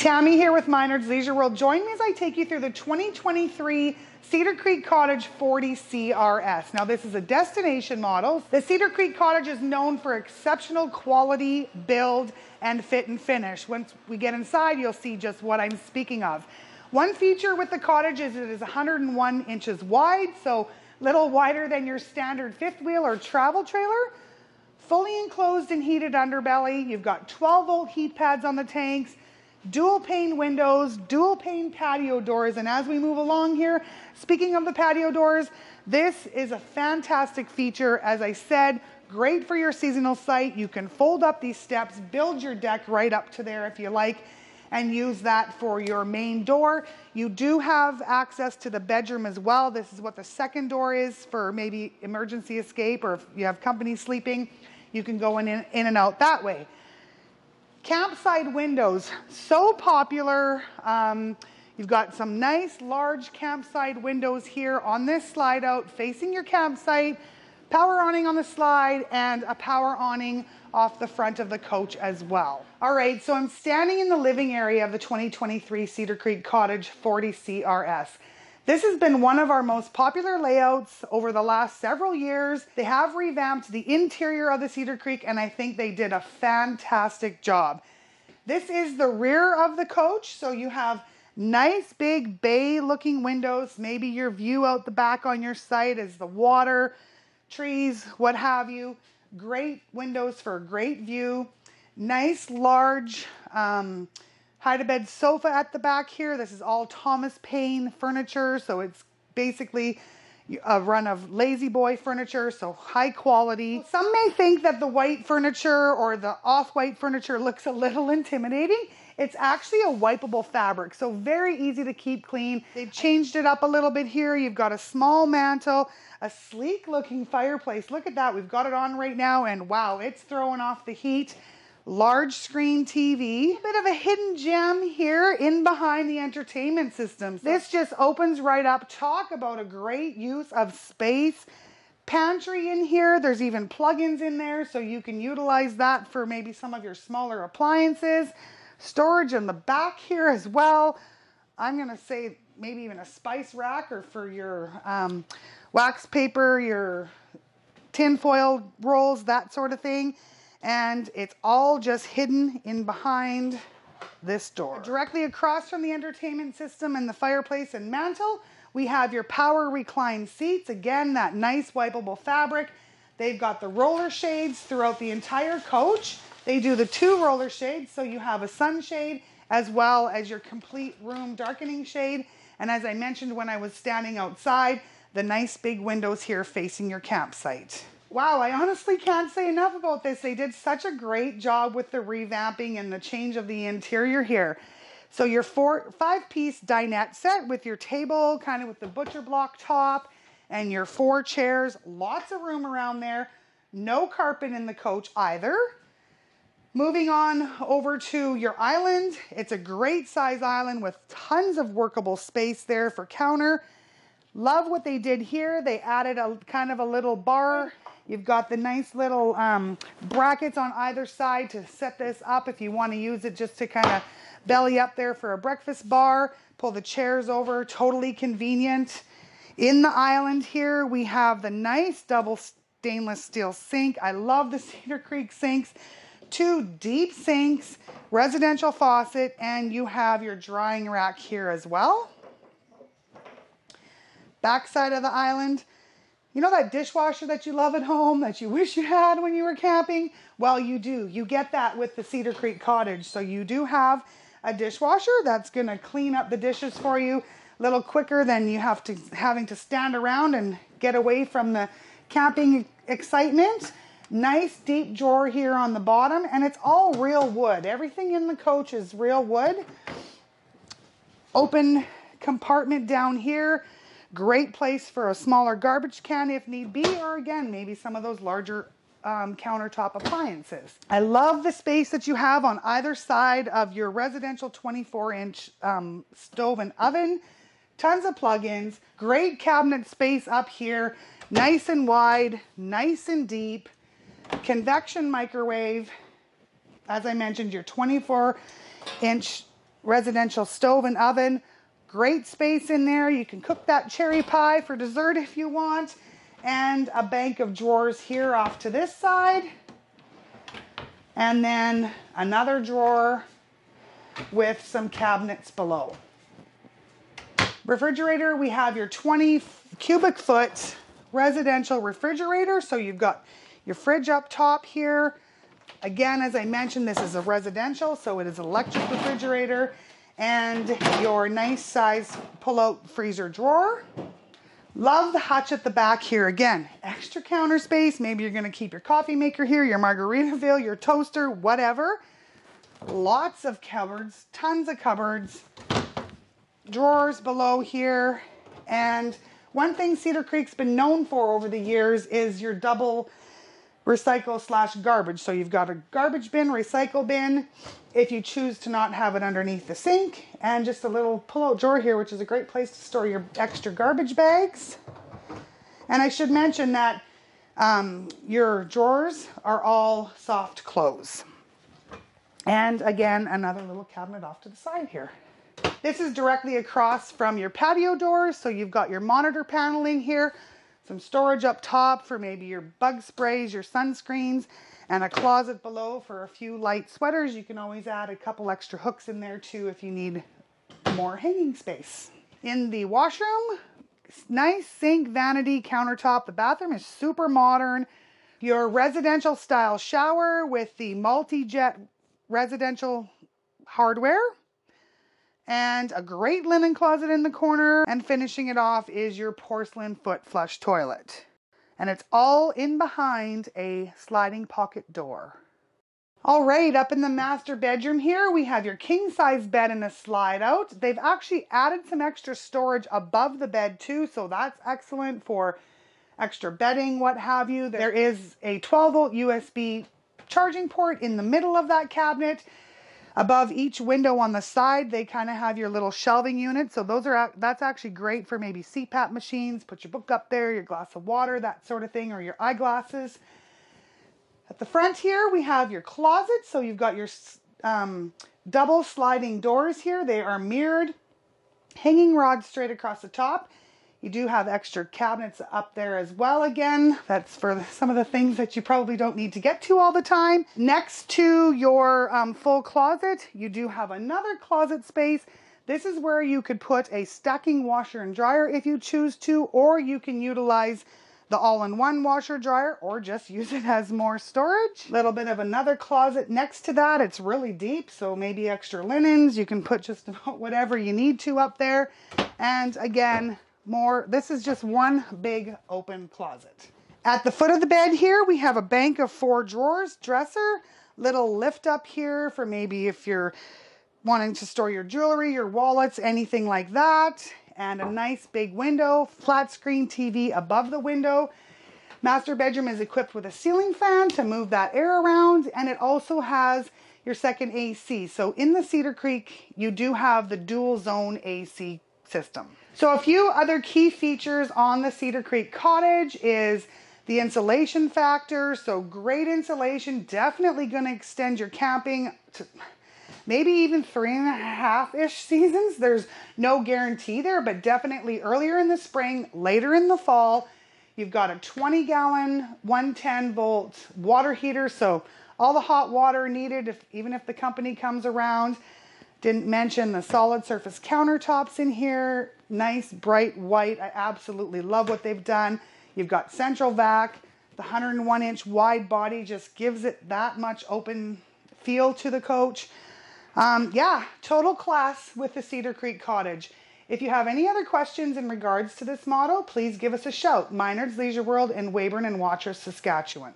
Tammy here with Minard's Leisure World. Join me as I take you through the 2023 Cedar Creek Cottage 40 CRS. Now this is a destination model. The Cedar Creek Cottage is known for exceptional quality, build, and fit and finish. Once we get inside, you'll see just what I'm speaking of. One feature with the cottage is it is 101 inches wide, so little wider than your standard fifth wheel or travel trailer. Fully enclosed and heated underbelly. You've got 12 volt heat pads on the tanks, dual pane windows, dual pane patio doors. And as we move along here, speaking of the patio doors, this is a fantastic feature. As I said, great for your seasonal site. You can fold up these steps, build your deck right up to there if you like, and use that for your main door. You do have access to the bedroom as well. This is what the second door is for maybe emergency escape or if you have company sleeping, you can go in, in and out that way. Campside windows, so popular. Um, you've got some nice large campside windows here on this slide out facing your campsite, power awning on the slide, and a power awning off the front of the coach as well. All right, so I'm standing in the living area of the 2023 Cedar Creek Cottage 40 CRS. This has been one of our most popular layouts over the last several years. They have revamped the interior of the Cedar Creek and I think they did a fantastic job. This is the rear of the coach, so you have nice big bay looking windows. Maybe your view out the back on your site is the water, trees, what have you. Great windows for a great view. Nice large um, Hide a bed sofa at the back here. This is all Thomas Payne furniture, so it's basically a run of La-Z-Boy furniture, so high quality. Some may think that the white furniture or the off-white furniture looks a little intimidating. It's actually a wipeable fabric, so very easy to keep clean. They've changed it up a little bit here. You've got a small mantle, a sleek looking fireplace. Look at that, we've got it on right now and wow, it's throwing off the heat large screen TV. A bit of a hidden gem here in behind the entertainment systems. This just opens right up. Talk about a great use of space. Pantry in here. There's even plugins in there so you can utilize that for maybe some of your smaller appliances. Storage in the back here as well. I'm going to say maybe even a spice rack or for your um, wax paper, your tinfoil rolls, that sort of thing and it's all just hidden in behind this door. Directly across from the entertainment system and the fireplace and mantle, we have your power recline seats. Again, that nice wipeable fabric. They've got the roller shades throughout the entire coach. They do the two roller shades, so you have a sunshade as well as your complete room darkening shade. And as I mentioned when I was standing outside, the nice big windows here facing your campsite. Wow, I honestly can't say enough about this. They did such a great job with the revamping and the change of the interior here. So your four, five piece dinette set with your table, kind of with the butcher block top and your four chairs, lots of room around there. No carpet in the coach either. Moving on over to your island. It's a great size island with tons of workable space there for counter. Love what they did here. They added a kind of a little bar You've got the nice little um, brackets on either side to set this up if you want to use it just to kind of belly up there for a breakfast bar. Pull the chairs over, totally convenient. In the island here, we have the nice double stainless steel sink. I love the Cedar Creek sinks. Two deep sinks, residential faucet, and you have your drying rack here as well. Backside of the island, you know that dishwasher that you love at home that you wish you had when you were camping? Well, you do. You get that with the Cedar Creek Cottage. So you do have a dishwasher that's going to clean up the dishes for you a little quicker than you have to having to stand around and get away from the camping excitement. Nice deep drawer here on the bottom and it's all real wood. Everything in the coach is real wood. Open compartment down here Great place for a smaller garbage can if need be, or again, maybe some of those larger um, countertop appliances. I love the space that you have on either side of your residential 24 inch um, stove and oven. Tons of plugins, great cabinet space up here, nice and wide, nice and deep, convection microwave. As I mentioned, your 24 inch residential stove and oven. Great space in there. You can cook that cherry pie for dessert if you want. And a bank of drawers here off to this side. And then another drawer with some cabinets below. Refrigerator, we have your 20 cubic foot residential refrigerator. So you've got your fridge up top here. Again, as I mentioned, this is a residential, so it is electric refrigerator and your nice size pull-out freezer drawer. Love the hutch at the back here. Again, extra counter space. Maybe you're gonna keep your coffee maker here, your Margaritaville, your toaster, whatever. Lots of cupboards, tons of cupboards. Drawers below here. And one thing Cedar Creek's been known for over the years is your double recycle slash garbage. So you've got a garbage bin, recycle bin, if you choose to not have it underneath the sink, and just a little pull-out drawer here, which is a great place to store your extra garbage bags. And I should mention that um, your drawers are all soft close. And again, another little cabinet off to the side here. This is directly across from your patio doors. So you've got your monitor paneling here, some storage up top for maybe your bug sprays, your sunscreens, and a closet below for a few light sweaters. You can always add a couple extra hooks in there too if you need more hanging space. In the washroom, nice sink, vanity, countertop. The bathroom is super modern. Your residential style shower with the multi-jet residential hardware and a great linen closet in the corner. And finishing it off is your porcelain foot flush toilet. And it's all in behind a sliding pocket door. All right, up in the master bedroom here, we have your king size bed and a slide out. They've actually added some extra storage above the bed too, so that's excellent for extra bedding, what have you. There is a 12 volt USB charging port in the middle of that cabinet Above each window on the side, they kind of have your little shelving unit. So those are that's actually great for maybe CPAP machines. Put your book up there, your glass of water, that sort of thing, or your eyeglasses. At the front here, we have your closet. So you've got your um, double sliding doors here. They are mirrored, hanging rods straight across the top. You do have extra cabinets up there as well again. That's for some of the things that you probably don't need to get to all the time. Next to your um, full closet, you do have another closet space. This is where you could put a stacking washer and dryer if you choose to, or you can utilize the all-in-one washer dryer or just use it as more storage. Little bit of another closet next to that. It's really deep, so maybe extra linens. You can put just about whatever you need to up there. And again, more. This is just one big open closet. At the foot of the bed here, we have a bank of four drawers, dresser, little lift up here for maybe if you're wanting to store your jewelry, your wallets, anything like that. And a nice big window, flat screen TV above the window. Master bedroom is equipped with a ceiling fan to move that air around. And it also has your second AC. So in the Cedar Creek, you do have the dual zone AC system. So a few other key features on the Cedar Creek Cottage is the insulation factor. So great insulation, definitely going to extend your camping to maybe even three and a half ish seasons. There's no guarantee there, but definitely earlier in the spring, later in the fall. You've got a 20 gallon, 110 volt water heater. So all the hot water needed, if, even if the company comes around. Didn't mention the solid surface countertops in here. Nice, bright white. I absolutely love what they've done. You've got central vac. The 101 inch wide body just gives it that much open feel to the coach. Um, yeah, total class with the Cedar Creek Cottage. If you have any other questions in regards to this model, please give us a shout. Minard's Leisure World in Weyburn and Watrous, Saskatchewan.